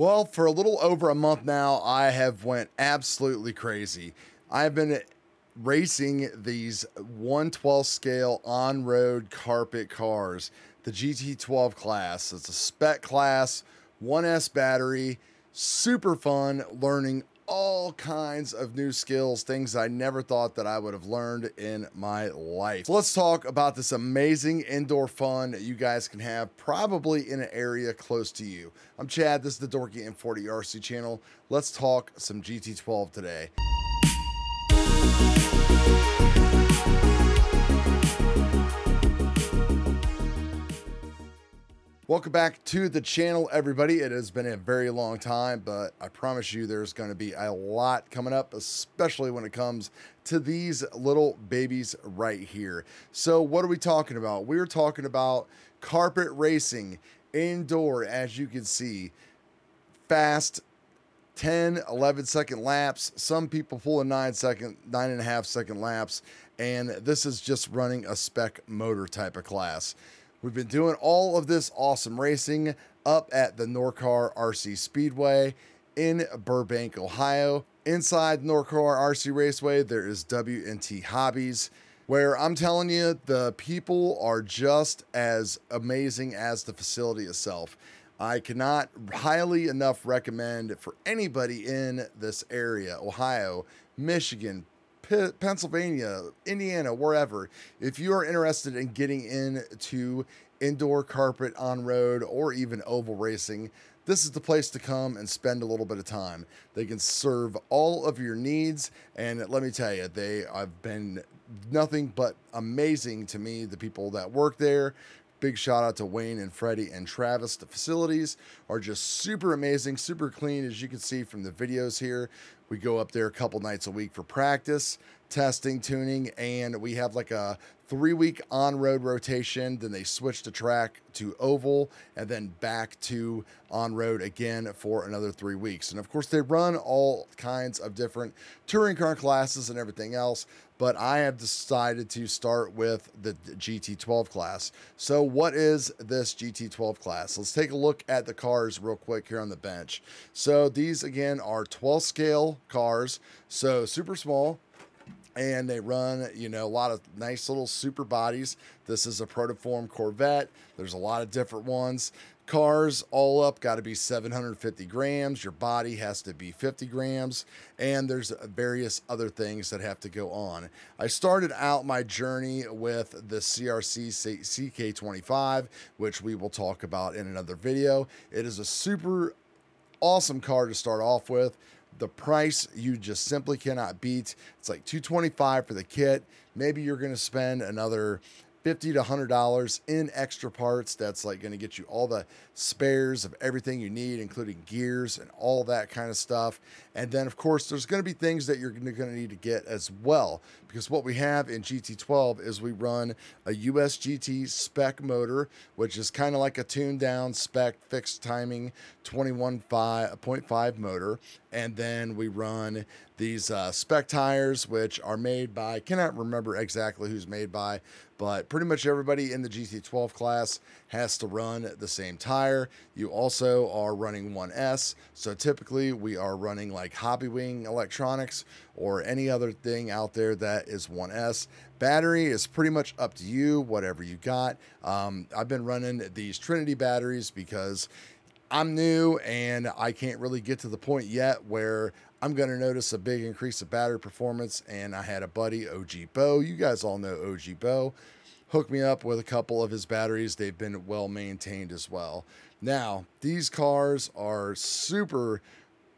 Well, for a little over a month now, I have went absolutely crazy. I've been racing these 112 scale on-road carpet cars, the GT12 class. It's a spec class, 1S battery, super fun, learning all kinds of new skills, things I never thought that I would have learned in my life. So let's talk about this amazing indoor fun that you guys can have probably in an area close to you. I'm Chad, this is the Dorky&40 RC channel. Let's talk some GT12 today. Welcome back to the channel, everybody. It has been a very long time, but I promise you there's going to be a lot coming up, especially when it comes to these little babies right here. So what are we talking about? We're talking about carpet racing indoor, as you can see. Fast, 10, 11 second laps. Some people pull a nine second, nine and a half second laps. And this is just running a spec motor type of class. We've been doing all of this awesome racing up at the Norcar RC Speedway in Burbank, Ohio. Inside Norcar RC Raceway, there is W&T Hobbies, where I'm telling you, the people are just as amazing as the facility itself. I cannot highly enough recommend for anybody in this area, Ohio, Michigan, Pennsylvania, Indiana, wherever, if you are interested in getting into indoor carpet on road or even oval racing, this is the place to come and spend a little bit of time. They can serve all of your needs, and let me tell you, they have been nothing but amazing to me. The people that work there, Big shout out to Wayne and Freddie and Travis. The facilities are just super amazing, super clean, as you can see from the videos here. We go up there a couple nights a week for practice, testing, tuning, and we have like a three week on road rotation. Then they switch the track to oval and then back to on road again for another three weeks. And of course, they run all kinds of different touring car classes and everything else. But I have decided to start with the GT12 class. So, what is this GT12 class? Let's take a look at the cars real quick here on the bench. So, these again are 12 scale cars, so super small and they run, you know, a lot of nice little super bodies. This is a protoform Corvette. There's a lot of different ones. Cars all up got to be 750 grams. Your body has to be 50 grams. And there's various other things that have to go on. I started out my journey with the CRC CK25, which we will talk about in another video. It is a super awesome car to start off with. The price you just simply cannot beat. It's like 225 for the kit. Maybe you're going to spend another 50 to 100 dollars in extra parts that's like going to get you all the spares of everything you need including gears and all that kind of stuff. And then of course there's going to be things that you're going to need to get as well because what we have in GT12 is we run a US GT spec motor which is kind of like a tuned down spec fixed timing 21.5 motor and then we run these uh, spec tires which are made by cannot remember exactly who's made by but pretty much everybody in the GT12 class has to run the same tire. You also are running 1S, so typically we are running like Hobbywing electronics or any other thing out there that is 1S. Battery is pretty much up to you, whatever you got. Um, I've been running these Trinity batteries because I'm new and I can't really get to the point yet where I'm going to notice a big increase of battery performance. And I had a buddy, OG Bo. You guys all know OG Bo. Hook me up with a couple of his batteries. They've been well maintained as well. Now, these cars are super,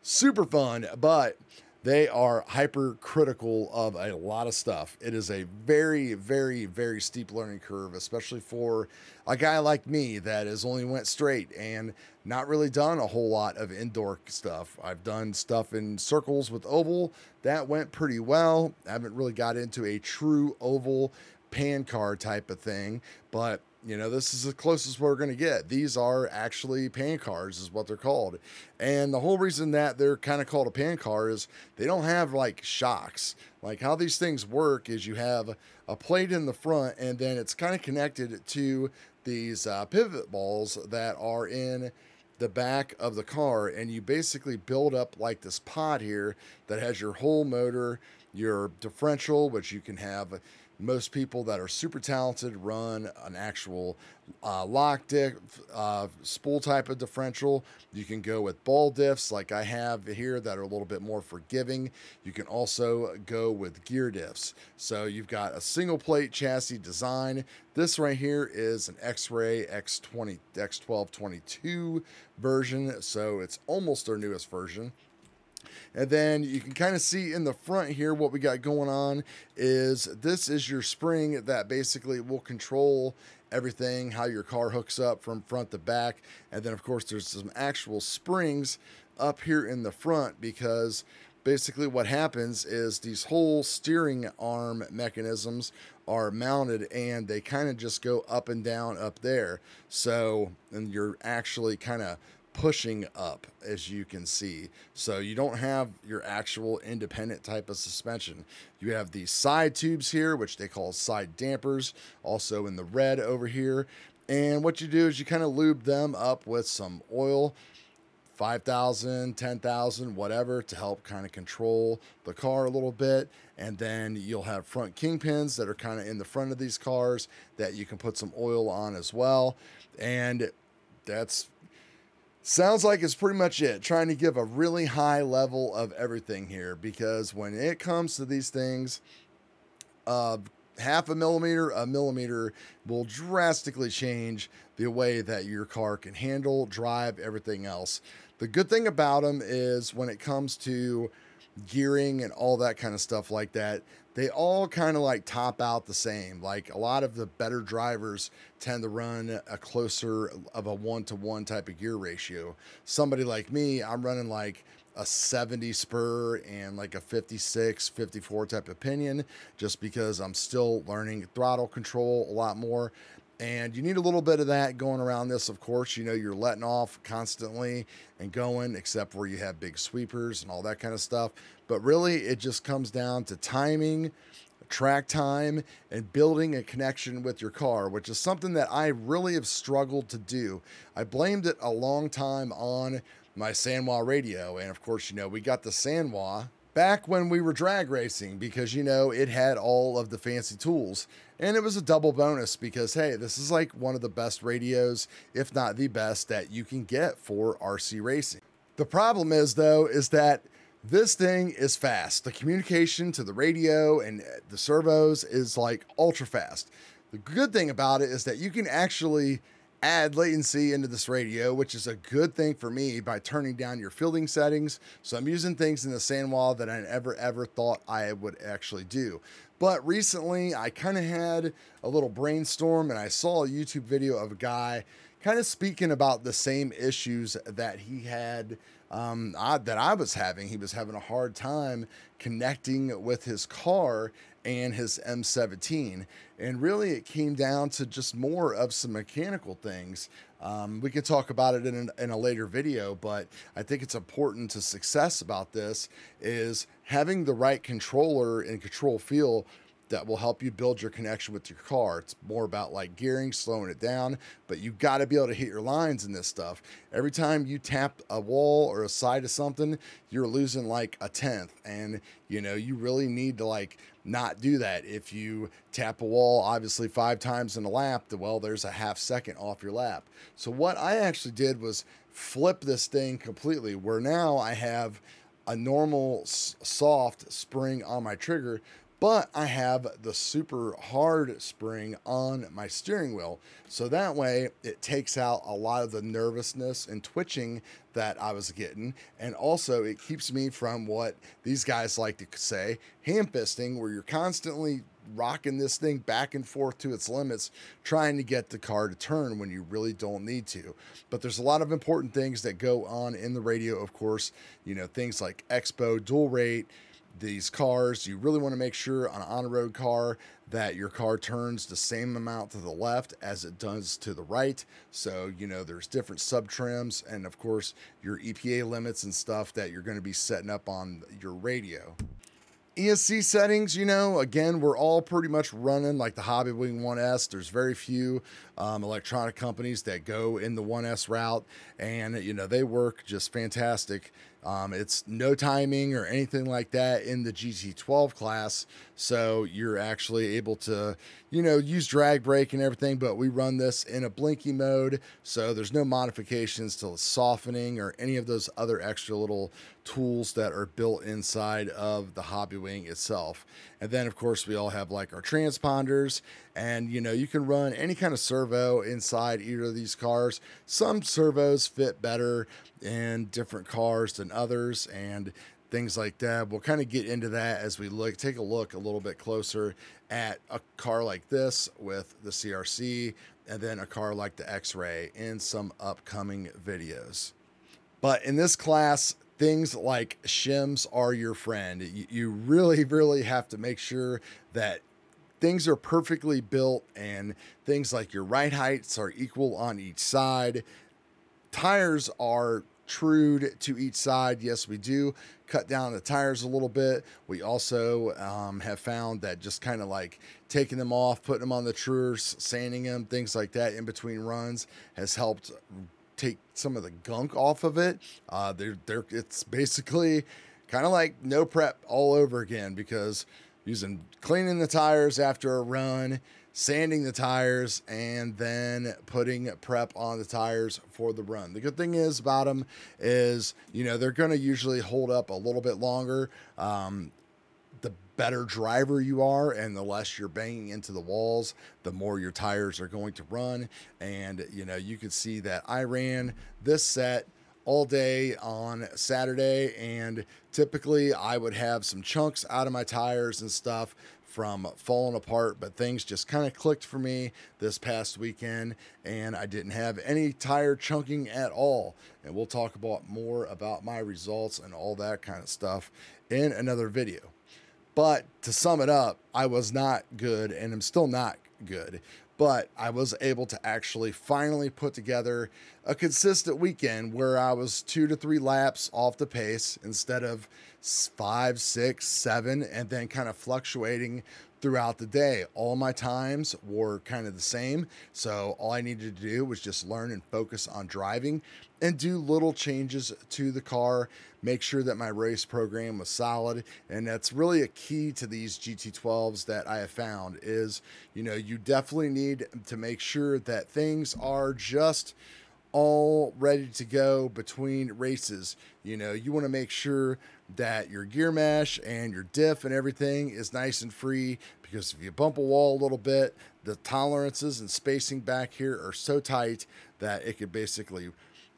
super fun, but they are hypercritical of a lot of stuff. It is a very, very, very steep learning curve, especially for a guy like me that has only went straight and not really done a whole lot of indoor stuff. I've done stuff in circles with oval that went pretty well. I haven't really got into a true oval pan car type of thing, but you know, this is the closest we're going to get. These are actually pan cars, is what they're called. And the whole reason that they're kind of called a pan car is they don't have like shocks. Like how these things work is you have a plate in the front, and then it's kind of connected to these uh, pivot balls that are in the back of the car and you basically build up like this pod here that has your whole motor, your differential, which you can have most people that are super talented run an actual uh, lock diff, uh, spool type of differential. You can go with ball diffs like I have here that are a little bit more forgiving. You can also go with gear diffs. So you've got a single plate chassis design. This right here is an X-Ray X20 X1222 version, so it's almost their newest version. And then you can kind of see in the front here what we got going on is this is your spring that basically will control everything, how your car hooks up from front to back. And then, of course, there's some actual springs up here in the front because basically what happens is these whole steering arm mechanisms are mounted and they kind of just go up and down up there. So, and you're actually kind of pushing up as you can see. So you don't have your actual independent type of suspension. You have these side tubes here which they call side dampers also in the red over here. And what you do is you kind of lube them up with some oil 5000 10000 whatever to help kind of control the car a little bit. And then you'll have front kingpins that are kind of in the front of these cars that you can put some oil on as well. And that's Sounds like it's pretty much it. Trying to give a really high level of everything here because when it comes to these things, uh, half a millimeter, a millimeter will drastically change the way that your car can handle, drive, everything else. The good thing about them is when it comes to gearing and all that kind of stuff like that, they all kind of like top out the same. Like a lot of the better drivers tend to run a closer of a one to one type of gear ratio. Somebody like me, I'm running like a 70 spur and like a 56, 54 type of pinion just because I'm still learning throttle control a lot more. And you need a little bit of that going around this, of course. You know, you're letting off constantly and going, except where you have big sweepers and all that kind of stuff. But really, it just comes down to timing, track time, and building a connection with your car, which is something that I really have struggled to do. I blamed it a long time on my Sanwa radio. And of course, you know, we got the Sanwa back when we were drag racing because you know it had all of the fancy tools. And it was a double bonus because hey this is like one of the best radios if not the best that you can get for rc racing. The problem is though is that this thing is fast. The communication to the radio and the servos is like ultra fast. The good thing about it is that you can actually add latency into this radio, which is a good thing for me by turning down your fielding settings. So I'm using things in the Sanwa that I never ever thought I would actually do. But recently I kind of had a little brainstorm and I saw a YouTube video of a guy kind of speaking about the same issues that he had um, I, that I was having. He was having a hard time connecting with his car and his M17. And really, it came down to just more of some mechanical things. Um, we could talk about it in, in a later video, but I think it's important to success about this is having the right controller and control feel that will help you build your connection with your car. It's more about like gearing, slowing it down, but you got to be able to hit your lines in this stuff. Every time you tap a wall or a side of something, you're losing like a tenth. And you know, you really need to like not do that. If you tap a wall, obviously five times in a lap, well, there's a half second off your lap. So what I actually did was flip this thing completely where now I have a normal soft spring on my trigger, but I have the super hard spring on my steering wheel. So that way it takes out a lot of the nervousness and twitching that I was getting. And also it keeps me from what these guys like to say, ham fisting, where you're constantly rocking this thing back and forth to its limits, trying to get the car to turn when you really don't need to. But there's a lot of important things that go on in the radio, of course, you know, things like expo, dual rate, these cars, you really want to make sure on an on-road car that your car turns the same amount to the left as it does to the right. So, you know, there's different sub trims and of course your EPA limits and stuff that you're going to be setting up on your radio. ESC settings, you know, again, we're all pretty much running like the Hobbywing 1S. There's very few um, electronic companies that go in the 1S route, and you know they work just fantastic. Um, it's no timing or anything like that in the GT12 class, so you're actually able to, you know, use drag brake and everything. But we run this in a blinky mode, so there's no modifications to softening or any of those other extra little tools that are built inside of the Hobbywing itself. And then, of course, we all have like our transponders, and you know, you can run any kind of servo inside either of these cars. Some servos fit better in different cars than others, and things like that. We'll kind of get into that as we look, take a look a little bit closer at a car like this with the CRC, and then a car like the X Ray in some upcoming videos. But in this class, things like shims are your friend. You, you really, really have to make sure that things are perfectly built and things like your ride heights are equal on each side. Tires are trued to each side. Yes, we do cut down the tires a little bit. We also um, have found that just kind of like taking them off, putting them on the truers, sanding them, things like that in between runs has helped take some of the gunk off of it. Uh, they're, they're, it's basically kind of like no prep all over again because using cleaning the tires after a run, sanding the tires, and then putting prep on the tires for the run. The good thing is about them is, you know, they're going to usually hold up a little bit longer. Um, the better driver you are and the less you're banging into the walls, the more your tires are going to run. And, you know, you can see that I ran this set all day on Saturday, and typically I would have some chunks out of my tires and stuff from falling apart, but things just kind of clicked for me this past weekend, and I didn't have any tire chunking at all. And we'll talk about more about my results and all that kind of stuff in another video. But to sum it up, I was not good and I'm still not good but I was able to actually finally put together a consistent weekend where I was two to three laps off the pace instead of five, six, seven, and then kind of fluctuating throughout the day. All my times were kind of the same. So all I needed to do was just learn and focus on driving and do little changes to the car, make sure that my race program was solid. And that's really a key to these GT12s that I have found is, you know, you definitely need to make sure that things are just all ready to go between races. You know, you want to make sure that your gear mesh and your diff and everything is nice and free because if you bump a wall a little bit, the tolerances and spacing back here are so tight that it could basically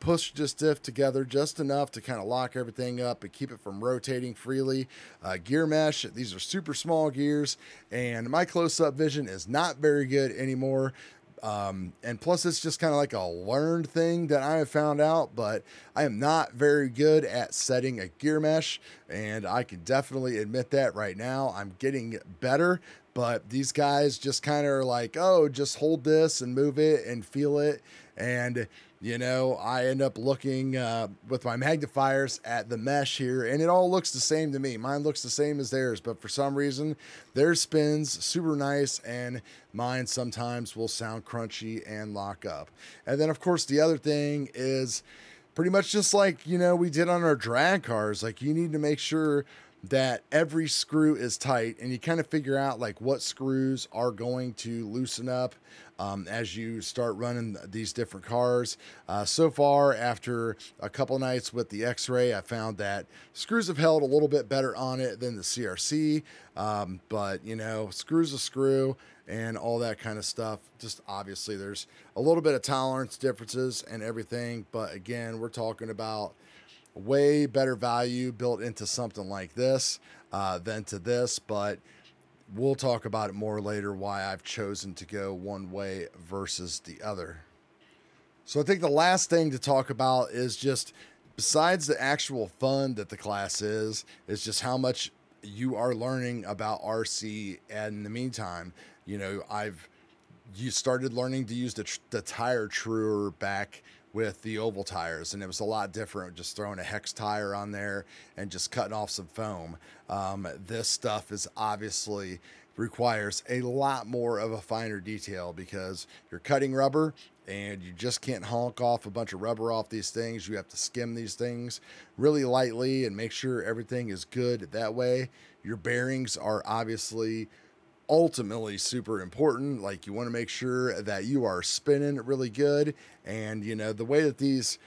push this diff together just enough to kind of lock everything up and keep it from rotating freely. Uh, gear mesh, these are super small gears, and my close up vision is not very good anymore. Um, and plus, it's just kind of like a learned thing that I have found out, but I am not very good at setting a gear mesh, and I can definitely admit that right now. I'm getting better, but these guys just kind of are like, oh, just hold this and move it and feel it. And you know, I end up looking uh, with my magnifiers at the mesh here, and it all looks the same to me. Mine looks the same as theirs, but for some reason, theirs spins super nice, and mine sometimes will sound crunchy and lock up. And then, of course, the other thing is pretty much just like, you know, we did on our drag cars. Like, you need to make sure that every screw is tight and you kind of figure out like what screws are going to loosen up um, as you start running these different cars. Uh, so far, after a couple nights with the X-Ray, I found that screws have held a little bit better on it than the CRC. Um, but you know, screws a screw and all that kind of stuff. Just obviously, there's a little bit of tolerance differences and everything. But again, we're talking about way better value built into something like this uh, than to this, but we'll talk about it more later why I've chosen to go one way versus the other. So I think the last thing to talk about is just besides the actual fun that the class is, is just how much you are learning about RC. And in the meantime, you know, I've you started learning to use the, the tire truer back with the oval tires, and it was a lot different just throwing a hex tire on there and just cutting off some foam. Um, this stuff is obviously requires a lot more of a finer detail because you're cutting rubber and you just can't honk off a bunch of rubber off these things. You have to skim these things really lightly and make sure everything is good that way. Your bearings are obviously ultimately super important. Like you want to make sure that you are spinning really good. And you know, the way that these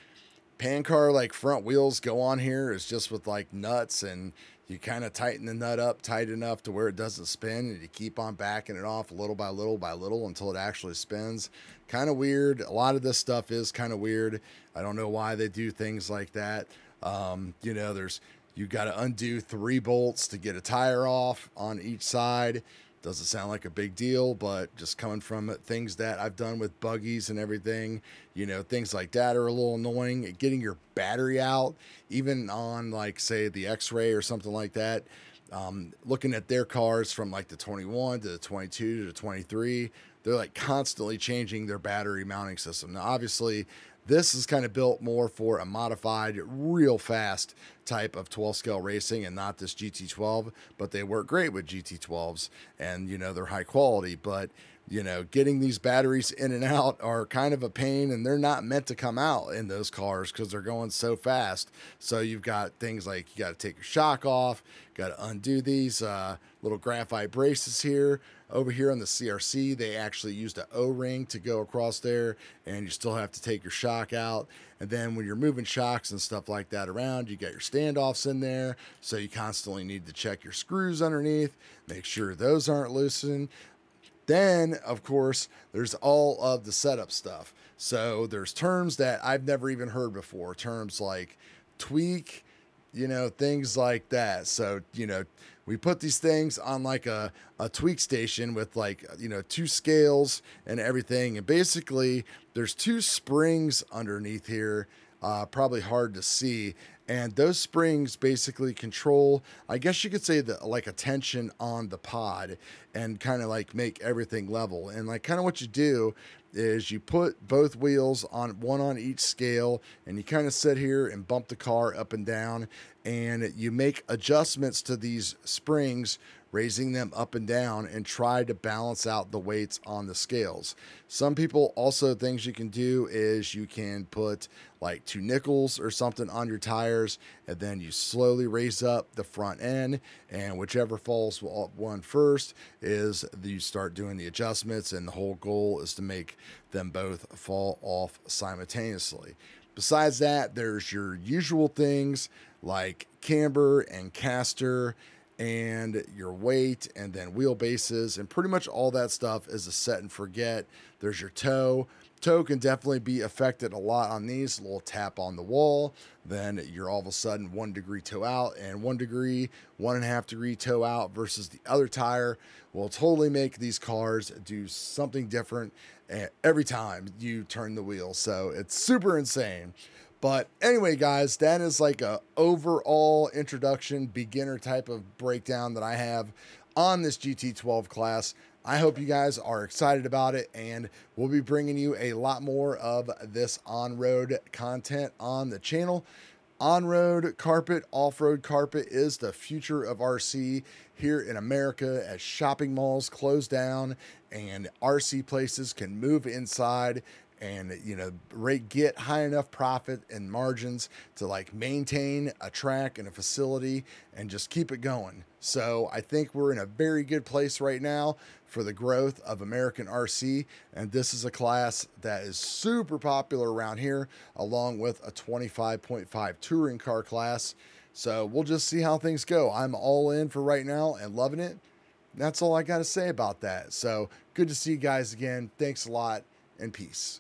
Pancar like front wheels go on here is just with like nuts and you kind of tighten the nut up tight enough to where it doesn't spin and you keep on backing it off little by little by little until it actually spins. Kind of weird. A lot of this stuff is kind of weird. I don't know why they do things like that. Um, you know, there's you got to undo three bolts to get a tire off on each side. Doesn't sound like a big deal, but just coming from things that I've done with buggies and everything, you know, things like that are a little annoying. Getting your battery out, even on like say the X-ray or something like that. Um, looking at their cars from like the 21 to the 22 to the 23, they're like constantly changing their battery mounting system. Now, obviously, this is kind of built more for a modified, real fast type of 12 scale racing and not this GT12, but they work great with GT12s and, you know, they're high quality. But, you know, getting these batteries in and out are kind of a pain and they're not meant to come out in those cars because they're going so fast. So you've got things like you got to take your shock off, got to undo these uh, little graphite braces here. Over here on the CRC, they actually used an O-ring to go across there, and you still have to take your shock out. And then when you're moving shocks and stuff like that around, you got your standoffs in there, so you constantly need to check your screws underneath, make sure those aren't loosened. Then, of course, there's all of the setup stuff. So there's terms that I've never even heard before, terms like tweak, you know, things like that. So, you know, we put these things on like a, a tweak station with like, you know, two scales and everything. And basically, there's two springs underneath here, uh, probably hard to see. And those springs basically control, I guess you could say that like a tension on the pod and kind of like make everything level. And like kind of what you do is you put both wheels on one on each scale and you kind of sit here and bump the car up and down and you make adjustments to these springs raising them up and down and try to balance out the weights on the scales. Some people also things you can do is you can put like two nickels or something on your tires and then you slowly raise up the front end and whichever falls uh, one first is you start doing the adjustments and the whole goal is to make them both fall off simultaneously. Besides that, there's your usual things like camber and caster and your weight and then wheelbases and pretty much all that stuff is a set and forget. There's your toe. Toe can definitely be affected a lot on these. A little tap on the wall, then you're all of a sudden one degree toe out and one degree, one and a half degree toe out versus the other tire will totally make these cars do something different eh, every time you turn the wheel. So it's super insane. But anyway, guys, that is like a overall introduction, beginner type of breakdown that I have on this GT12 class. I hope you guys are excited about it, and we'll be bringing you a lot more of this on-road content on the channel. On-road carpet, off-road carpet is the future of RC here in America as shopping malls close down and RC places can move inside and you know rate get high enough profit and margins to like maintain a track and a facility and just keep it going. So i think we're in a very good place right now for the growth of american rc and this is a class that is super popular around here along with a 25.5 touring car class. So we'll just see how things go. I'm all in for right now and loving it. That's all i got to say about that. So good to see you guys again. Thanks a lot and peace